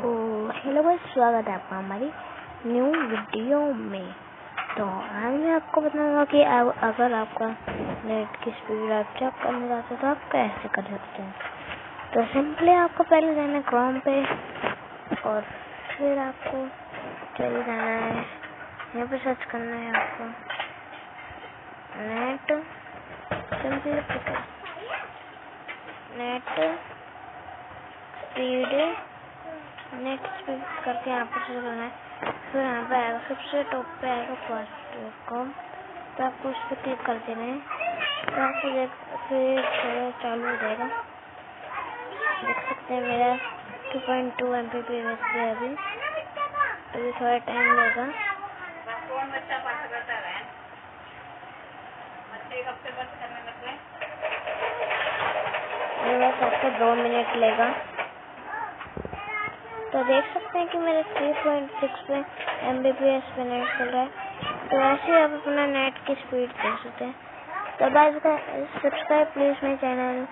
स्वागत है आपका हमारी न्यू वीडियो में। तो आज मैं आपको बताऊँगा कि अगर आपका नेट की स्पीड आप चेक करना चाहते तो आप कैसे कर सकते हैं। तो सिंपली आपको पहले जाना है क्रोम पे और फिर आपको चले जाना है, यहाँ पे सर्च करना है आपको। Net simply net speed net speed करके यहाँ पर शुरू करना है। फिर यहाँ पे आएगा सबसे टॉप पे आएगा फ़र्स्ट कॉम तो आपको उस पर क्लिक कर देना है। तो आपको देख, फिर थोड़ा चालू हो जाएगा। देख सकते हैं मेरा 2.2 point two M P P है अभी। अभी थोड़ा टाइम लेगा। दो मिनट लेगा। तो देख सकते हैं कि मेरे 3.6 पे एम बी पी एस पे नेट चल रहा है। तो ऐसे ही आप अपना नेट की स्पीड देख सकते हैं। तो बाय सब्सक्राइब प्लीज़ मेरे चैनल